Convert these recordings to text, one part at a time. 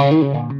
Bye.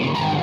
Wow.